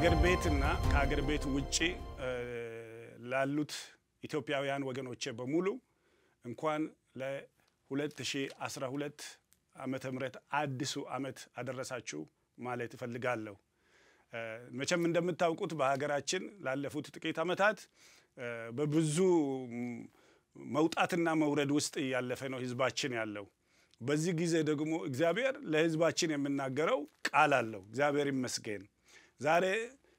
ከአገር ቤትና ከአገር ቤት ውጭ ላሉት ኢትዮጵያውያን ወገኖቼ በሙሉ እንኳን ለ2012 ዓመተ ምህረት አዲሱ ዓመት አደረሳችሁ ማለት እፈልጋለሁ። መቼም እንደምታውቁት በሀገራችን ላለፉት ጥቂት ዓመታት በብዙ መውጣትና መውረድ ውስጥ እያለፈ ነው ህዝባችን ያለው። በዚህ ጊዜ ደግሞ እግዚአብሔር ለህዝባችን የምናገረው ቃል አለው። እግዚአብሔር ይመስገን። ዛሬ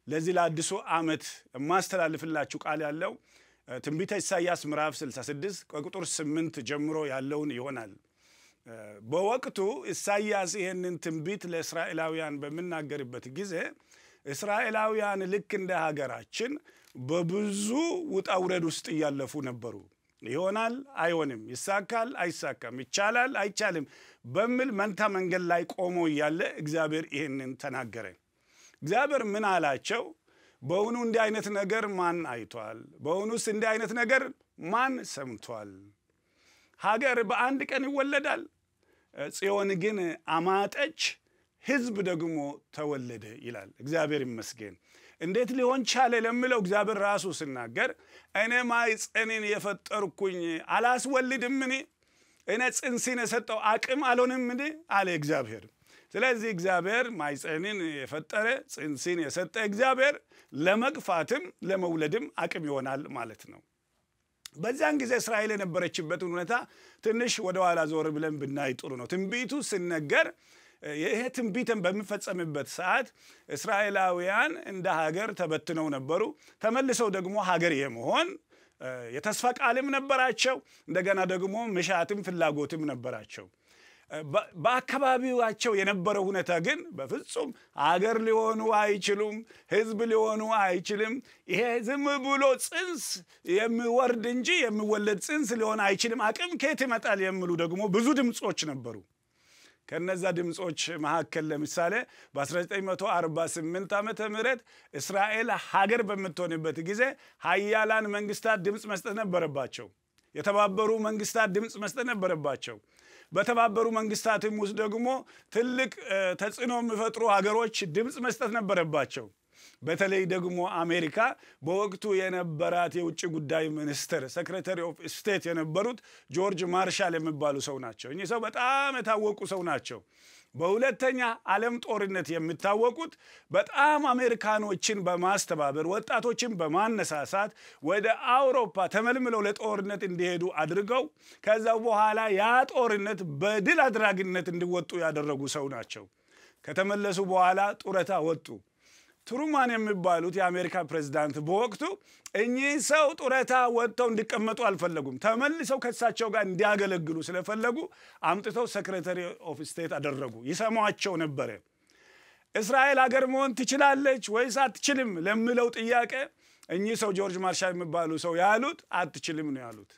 ለዚህ ለአዲሱ ዓመት የማስተላልፍላችሁ ቃል ያለው ትንቢተ ኢሳይያስ ምዕራፍ 66 ከቁጥር 8 ጀምሮ ያለውን ይሆናል። በወቅቱ ኢሳይያስ ይህንን ትንቢት ለእስራኤላውያን በሚናገርበት ጊዜ እስራኤላውያን ልክ እንደ ሀገራችን በብዙ ውጣ ውረድ ውስጥ እያለፉ ነበሩ። ይሆናል፣ አይሆንም፣ ይሳካል፣ አይሳካም፣ ይቻላል፣ አይቻልም በሚል መንታ መንገድ ላይ ቆሞ እያለ እግዚአብሔር ይህንን ተናገረ። እግዚአብሔር ምን አላቸው? በእውኑ እንዲህ አይነት ነገር ማን አይቷል? በእውኑስ እንዲህ አይነት ነገር ማን ሰምቷል? ሀገር በአንድ ቀን ይወለዳል፣ ጽዮን ግን አማጠች፣ ህዝብ ደግሞ ተወለደ ይላል። እግዚአብሔር ይመስገን። እንዴት ሊሆን ቻለ ለምለው እግዚአብሔር ራሱ ሲናገር እኔ ማኅፀንን የፈጠርኩኝ አላስወልድምን? እኔ ጽንስን የሰጠው አቅም አልሆንም አለ እግዚአብሔር። ስለዚህ እግዚአብሔር ማኅፀንን የፈጠረ ጽንስን የሰጠ እግዚአብሔር ለመግፋትም ለመውለድም አቅም ይሆናል ማለት ነው። በዚያን ጊዜ እስራኤል የነበረችበትን ሁኔታ ትንሽ ወደኋላ ዞር ብለን ብናይ ጥሩ ነው። ትንቢቱ ሲነገር ይሄ ትንቢትን በሚፈጸምበት ሰዓት እስራኤላውያን እንደ ሀገር ተበትነው ነበሩ። ተመልሰው ደግሞ ሀገር የመሆን የተስፋ ቃልም ነበራቸው። እንደገና ደግሞ ምሻትም ፍላጎትም ነበራቸው። በአካባቢዋቸው የነበረው ሁኔታ ግን በፍጹም ሀገር ሊሆኑ አይችሉም፣ ህዝብ ሊሆኑ አይችልም። ይሄ ዝም ብሎ ጽንስ የሚወርድ እንጂ የሚወለድ ጽንስ ሊሆን አይችልም። አቅም ከየት ይመጣል የሚሉ ደግሞ ብዙ ድምፆች ነበሩ። ከነዛ ድምፆች መካከል ለምሳሌ በ1948 ዓመተ ምህረት እስራኤል ሀገር በምትሆንበት ጊዜ ሀያላን መንግስታት ድምፅ መስጠት ነበረባቸው። የተባበሩ መንግስታት ድምፅ መስጠት ነበረባቸው። በተባበሩ መንግስታትም ውስጥ ደግሞ ትልቅ ተጽዕኖ የሚፈጥሩ ሀገሮች ድምፅ መስጠት ነበረባቸው። በተለይ ደግሞ አሜሪካ በወቅቱ የነበራት የውጭ ጉዳይ ሚኒስትር secretary of state የነበሩት ጆርጅ ማርሻል የሚባሉ ሰው ናቸው። እኚህ ሰው በጣም የታወቁ ሰው ናቸው። በሁለተኛ ዓለም ጦርነት የሚታወቁት በጣም አሜሪካኖችን በማስተባበር ወጣቶችን በማነሳሳት ወደ አውሮፓ ተመልምለው ለጦርነት እንዲሄዱ አድርገው ከዛ በኋላ ያ ጦርነት በድል አድራጊነት እንዲወጡ ያደረጉ ሰው ናቸው። ከተመለሱ በኋላ ጡረታ ወጡ። ትሩማን የሚባሉት የአሜሪካ ፕሬዚዳንት በወቅቱ እኚህ ሰው ጡረታ ወጥተው እንዲቀመጡ አልፈለጉም። ተመልሰው ከእሳቸው ጋር እንዲያገለግሉ ስለፈለጉ አምጥተው secretary of state አደረጉ። ይሰሟቸው ነበረ። እስራኤል ሀገር መሆን ትችላለች ወይስ አትችልም ለሚለው ጥያቄ እኚህ ሰው ጆርጅ ማርሻል የሚባሉ ሰው ያሉት አትችልም ነው ያሉት።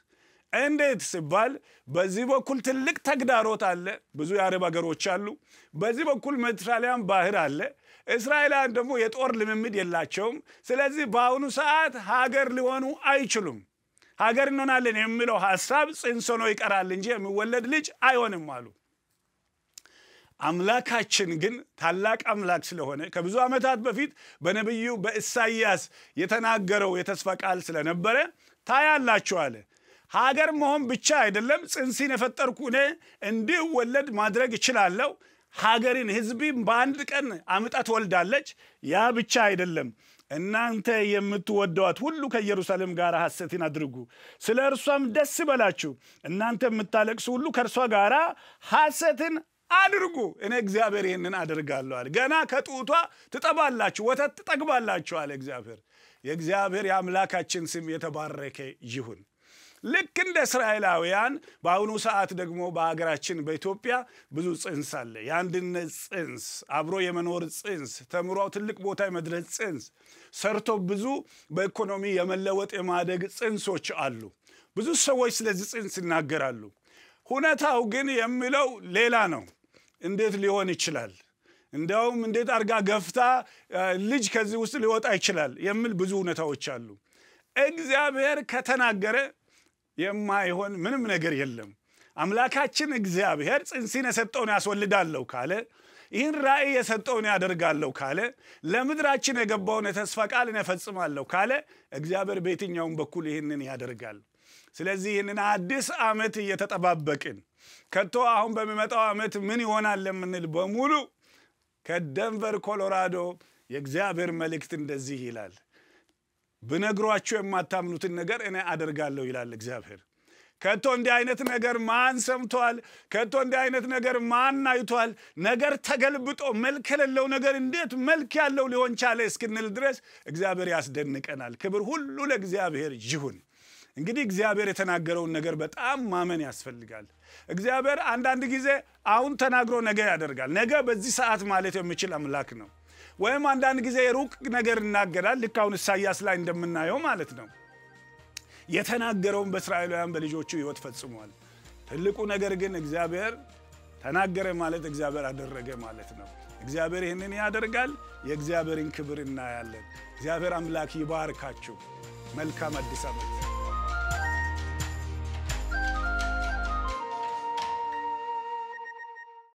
እንዴት ሲባል በዚህ በኩል ትልቅ ተግዳሮት አለ። ብዙ የአረብ ሀገሮች አሉ። በዚህ በኩል ሜዲትራኒያን ባህር አለ። እስራኤላውያን ደግሞ የጦር ልምምድ የላቸውም። ስለዚህ በአሁኑ ሰዓት ሀገር ሊሆኑ አይችሉም። ሀገር እንሆናለን የሚለው ሀሳብ ጽንስ ሆኖ ይቀራል እንጂ የሚወለድ ልጅ አይሆንም አሉ። አምላካችን ግን ታላቅ አምላክ ስለሆነ ከብዙ ዓመታት በፊት በነቢዩ በኢሳይያስ የተናገረው የተስፋ ቃል ስለነበረ ታያላችሁ አለ። ሀገር መሆን ብቻ አይደለም፣ ጽንሲን የፈጠርኩ እኔ እንዲወለድ ማድረግ እችላለሁ። ሀገርን ሕዝቢም በአንድ ቀን አምጣ ትወልዳለች። ያ ብቻ አይደለም፣ እናንተ የምትወደዋት ሁሉ ከኢየሩሳሌም ጋር ሐሴትን አድርጉ፣ ስለ እርሷም ደስ ይበላችሁ። እናንተ የምታለቅሱ ሁሉ ከእርሷ ጋር ሐሴትን አድርጉ። እኔ እግዚአብሔር ይህንን አደርጋለሁ አለ። ገና ከጡቷ ትጠባላችሁ፣ ወተት ትጠግባላችሁ አለ እግዚአብሔር። የእግዚአብሔር የአምላካችን ስም የተባረከ ይሁን። ልክ እንደ እስራኤላውያን በአሁኑ ሰዓት ደግሞ በሀገራችን በኢትዮጵያ ብዙ ጽንስ አለ። የአንድነት ጽንስ፣ አብሮ የመኖር ጽንስ፣ ተምሮ ትልቅ ቦታ የመድረስ ጽንስ፣ ሰርቶ ብዙ በኢኮኖሚ የመለወጥ የማደግ ጽንሶች አሉ። ብዙ ሰዎች ስለዚህ ጽንስ ይናገራሉ። ሁኔታው ግን የሚለው ሌላ ነው። እንዴት ሊሆን ይችላል? እንዲያውም እንዴት አድርጋ ገፍታ ልጅ ከዚህ ውስጥ ሊወጣ ይችላል የሚል ብዙ ሁኔታዎች አሉ። እግዚአብሔር ከተናገረ የማይሆን ምንም ነገር የለም። አምላካችን እግዚአብሔር ጽንሲን የሰጠውን ያስወልዳለሁ ካለ ይህን ራእይ የሰጠውን ያደርጋለሁ ካለ ለምድራችን የገባውን የተስፋ ቃልን እፈጽማለሁ ካለ እግዚአብሔር በየትኛውም በኩል ይህንን ያደርጋል። ስለዚህ ይህንን አዲስ ዓመት እየተጠባበቅን ከቶ አሁን በሚመጣው ዓመት ምን ይሆናል የምንል በሙሉ ከደንቨር ኮሎራዶ የእግዚአብሔር መልእክት እንደዚህ ይላል። ብነግሯችሁ የማታምኑትን ነገር እኔ አደርጋለሁ ይላል እግዚአብሔር። ከቶ እንዲህ አይነት ነገር ማን ሰምቷል? ከቶ እንዲህ አይነት ነገር ማን አይቷል? ነገር ተገልብጦ መልክ የሌለው ነገር እንዴት መልክ ያለው ሊሆን ቻለ እስክንል ድረስ እግዚአብሔር ያስደንቀናል። ክብር ሁሉ ለእግዚአብሔር ይሁን። እንግዲህ እግዚአብሔር የተናገረውን ነገር በጣም ማመን ያስፈልጋል። እግዚአብሔር አንዳንድ ጊዜ አሁን ተናግሮ ነገ ያደርጋል። ነገ በዚህ ሰዓት ማለት የሚችል አምላክ ነው። ወይም አንዳንድ ጊዜ የሩቅ ነገር ይናገራል። ልክ አሁን ኢሳያስ ላይ እንደምናየው ማለት ነው። የተናገረውን በእስራኤላውያን በልጆቹ ሕይወት ፈጽሟል። ትልቁ ነገር ግን እግዚአብሔር ተናገረ ማለት እግዚአብሔር አደረገ ማለት ነው። እግዚአብሔር ይህንን ያደርጋል። የእግዚአብሔርን ክብር እናያለን። እግዚአብሔር አምላክ ይባርካችሁ። መልካም አዲስ ዓመት